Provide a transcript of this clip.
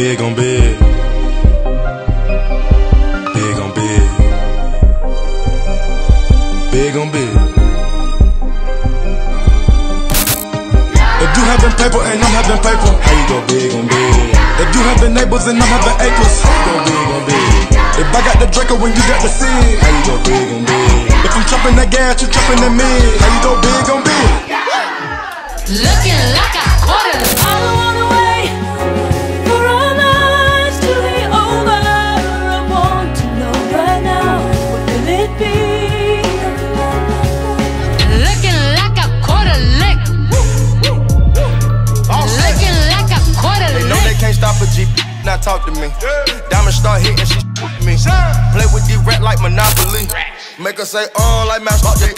big on big. Big on big. Big on big. If you have having paper and I'm having paper, how you go big on big? If you have having neighbors and I'm having acres, how you go big on big? If I got the Draco when you got the seed, how you go big on big? If I'm chopping that gas, you chopping that mid, how you go big on big? Looking like a quarter. Talk to me. Yeah. Diamond start hitting, she with me. Play with the rat like Monopoly. Make her say, oh, like Master.